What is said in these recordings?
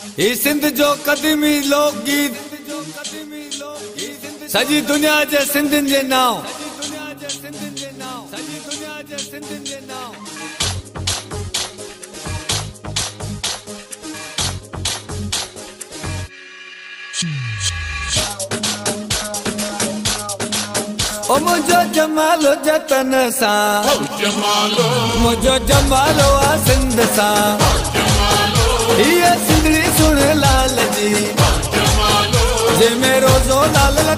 सिंध जो क़दीमी लोक गीत सॼी दुनिया जे सिंधियुनि जे नाव ओ मुंहिंजो जमालो जतन सां मुंहिंजो जमालो आहे सिंध सां।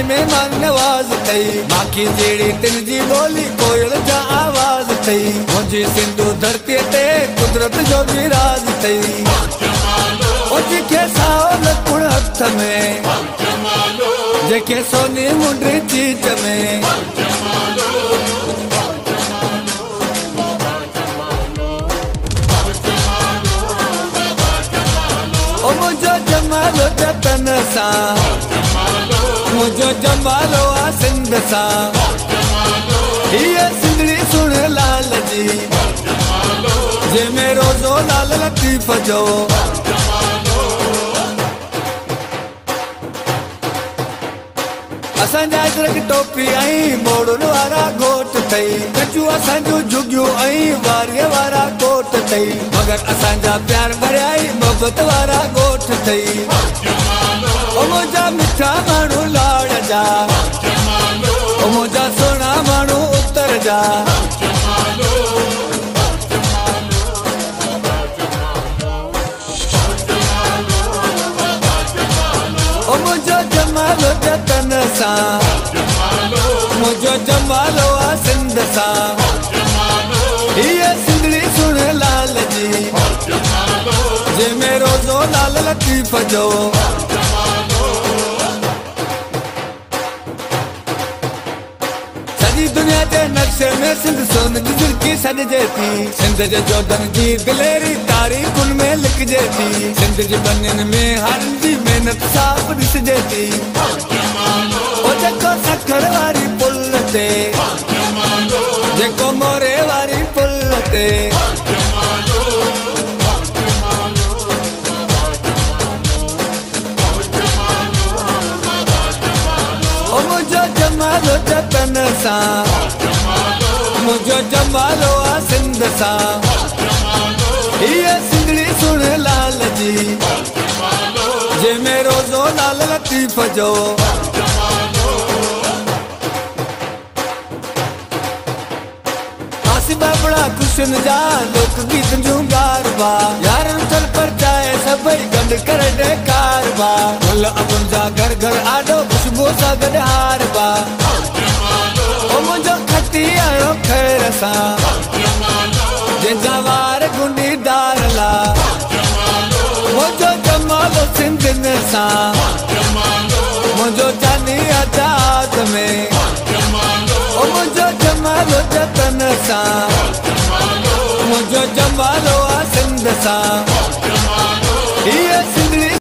۽ مهمان نواز اٿئي ماکي جهڙي تن جي ٻولي ڪوئل جا آواز اٿئي منهنجي سنڌو ڌرتيءَ تي قدرت جو به راز اٿئي هٿ ۾. جيڪي سوني منڊي چيز ۾. منهنجو جمالو جتن سان منهنجو جمالو آهي سنڌ سان. هيءَ سنڌڙي سڻ لال جي. جنهن ۾ روزو لال لطيف جو. اسان جا اجرڪ ٽوپي ۽ موڙن وارا گهوٽ اٿئي گجون اسان جون جهگيون ۽ واريءَ وارا ڪوٽ اٿئي مگر اسان جا پيار ڀريا ئي محبت وارا ڳوٺ اٿئي ओ मिठा माण्हू लाड़ जा. ओ मुंहिंजा सुहिणा माण्हू उत्तर जा. ओ जमालो जतन सां. मुंहिंजो जमालो आहे सिंध लाल जी. जंहिंमें रोज़ो लाल लतीफ़ जो. जे नक्शे में सिंध सोन जी झिरकी सॾिजे थी सिंध जे जोधन जी दिलेरी तारीख उन में लिखिजे थी सिंध जी बनन में हर जी मेहनत साफ़ ॾिसिजे थी ओ जेको सखर वारी पुल ते जेको मोरे वारी पुल ते منهنجو جمالو جتن سان منهنجو جمالو آهي سنڌ سان. هيءَ سنڌڙي سڻ لال جي. جنهن ۾ روزو لال لطيف جو. بابڙا ڪشن جا لوڪ گيت جون ڪاربا يار اٿل پر چاهي سڀئي ڳنڍ ڪر ڏي فل امن جا گهر گهر آڏو خوشبو سان گڏ هاربا. او منهنجو کتي آيو خير سان. جنهن جا وار گنڊيدار لا. منهنجو جمالو سنڌين سان. منهنجو جاني آزاد ۾. منهنجو جمالو جتن سان. منهنجو جمالو آهي سنڌ سان